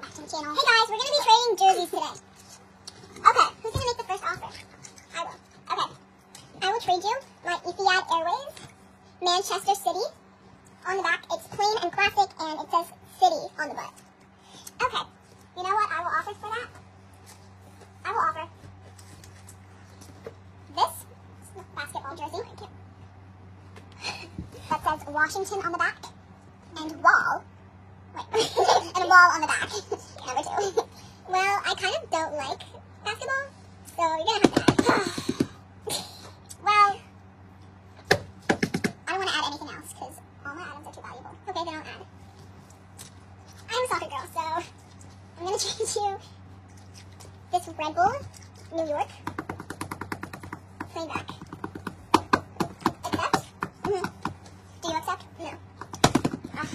channel. Hey guys, we're going to be trading jerseys today. Okay, who's going to make the first offer? I will. Okay. I will trade you my Etihad Airways Manchester City. On the back, it's plain and classic, and it says City on the butt. Okay. You know what I will offer for that? I will offer this basketball jersey that says Washington on the back and Wall. and a ball on the back. Number two. Well, I kind of don't like basketball, so you're gonna have that. well, I don't want to add anything else because all my items are too valuable. Okay, then I'll add. I'm a soccer girl, so I'm gonna change you this Red Bull New York plain back. Accept? Mm-hmm. Do you accept? No. Ah,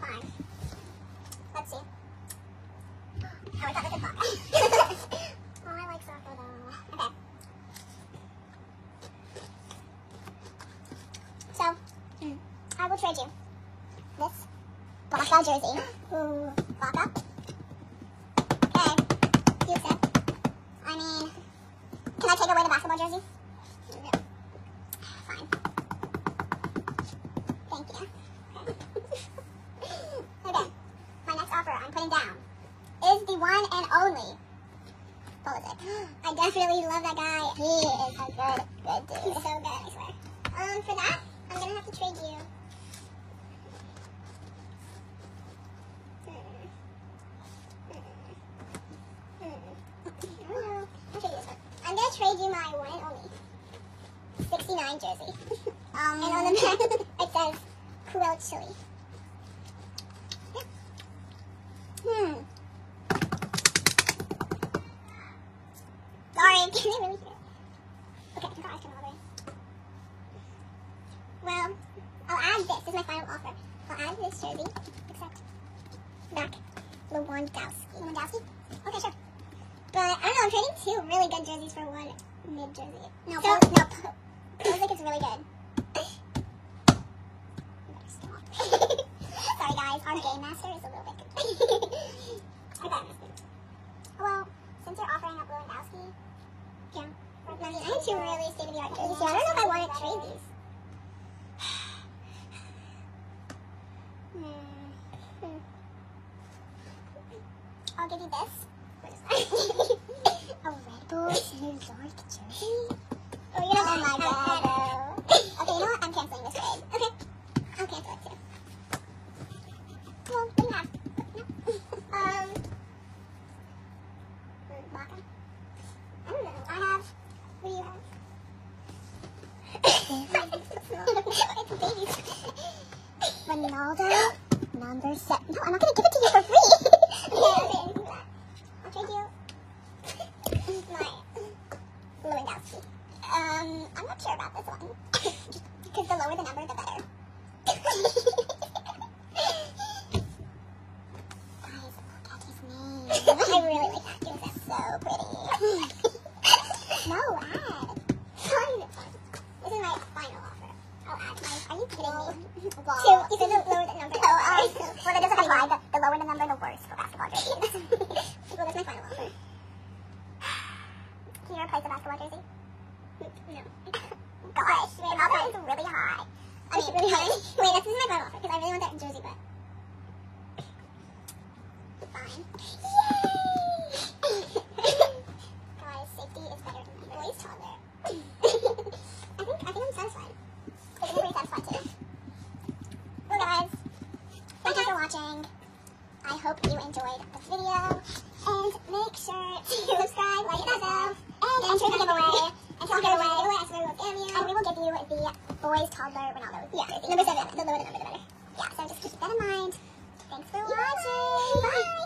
fine. Let's see. Oh, I thought this was soccer. oh, I like soccer though. Okay. So, mm, Trade you this Baka jersey. Ooh, Baka. Okay. You accept? I mean, can I take away the basketball jersey? Fine. Thank you. okay. My next offer I'm putting down is the one and only. I definitely love that guy. He is a good, good dude. He's so good, I swear. Um, for that, I'm gonna have to trade you. I'm gonna trade you my one and only 69 jersey. Um, and on the back it says Cruel Chili. Hmm. Sorry, can you really hear? Okay, I cream all the way. Well, I'll add this. This is my final offer. I'll add this jersey, except back Lewandowski. Lewandowski? Okay, sure. But I don't know. I'm trading two really good jerseys for one mid jersey. No, so, no, Po- Pulisic is really good. Sorry guys, our game master is a little bit confused. Well, since you're offering up Lewandowski, yeah. I mean, I have two really state of the art jerseys. So I don't know if I want to trade these. Hmm. Hmm. I'll give you this. Oh, my god. Okay? I'm canceling this trade. Okay. I'll cancel it too. No. Um. I have. What do you have? it's babies. Ronaldo, number seven. No, I'm not gonna give it to you for free. okay, okay, I'll trade you my Lewandowski. Um, I'm not sure about this one. Because the lower the number, the better. Guys, look at his name. I really like that. So pretty. no, add. This is my final offer. I'll add my. Are you kidding me? Wow. Two. You said the lower the number. Oh, well, that doesn't. The, the lower the number, the worse for basketball jerseys. well, that's my final offer. Can you replace the basketball jersey? No. Gosh, my offer is really high. I mean, really high. Wait, this is my final offer because I really want that jersey, but. Fine. Yay! Guys, safety is better than boys toddler. I think I think I'm satisfied. I think I'm pretty satisfied too. Well, guys, thank you for watching. I hope you enjoyed boys toddler Ronaldo. Yeah, number seven. The lower the number, the better. Yeah, so just keep that in mind. Thanks for watching. Bye.